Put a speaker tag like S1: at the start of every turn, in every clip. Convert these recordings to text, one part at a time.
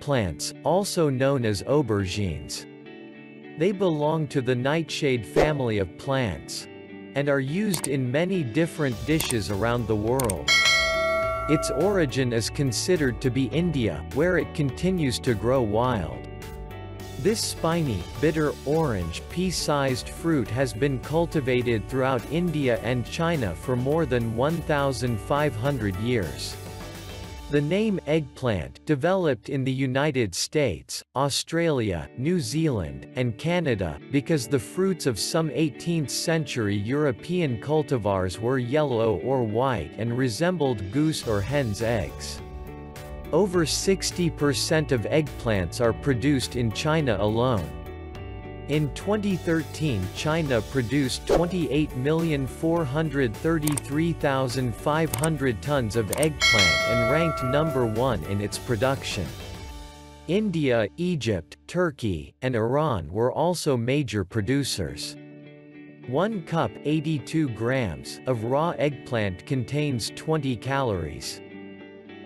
S1: Eggplants, also known as aubergines. They belong to the nightshade family of plants and are used in many different dishes around the world. Its origin is considered to be India, where it continues to grow wild. This spiny, bitter, orange, pea-sized fruit has been cultivated throughout India and China for more than 1,500 years. The name eggplant developed in the United States, Australia, New Zealand, and Canada, because the fruits of some 18th-century European cultivars were yellow or white and resembled goose or hen's eggs. Over 60% of eggplants are produced in China alone. In 2013 China produced 28,433,500 tons of eggplant and ranked number one in its production. India, Egypt, Turkey, and Iran were also major producers. 1 cup 82 grams of raw eggplant contains 20 calories.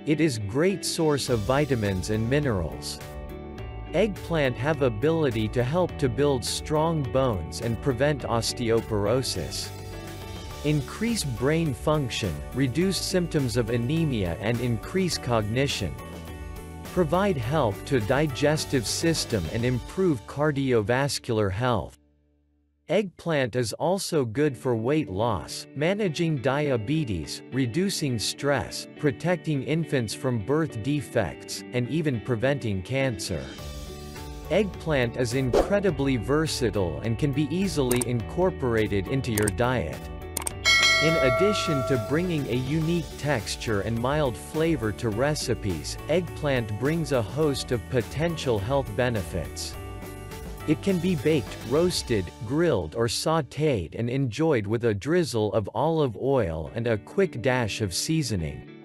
S1: It is great source of vitamins and minerals. Eggplant have ability to help to build strong bones and prevent osteoporosis. Increase brain function, reduce symptoms of anemia and increase cognition. Provide help to digestive system and improve cardiovascular health. Eggplant is also good for weight loss, managing diabetes, reducing stress, protecting infants from birth defects, and even preventing cancer. Eggplant is incredibly versatile and can be easily incorporated into your diet. In addition to bringing a unique texture and mild flavor to recipes, eggplant brings a host of potential health benefits. It can be baked, roasted, grilled or sautéed and enjoyed with a drizzle of olive oil and a quick dash of seasoning.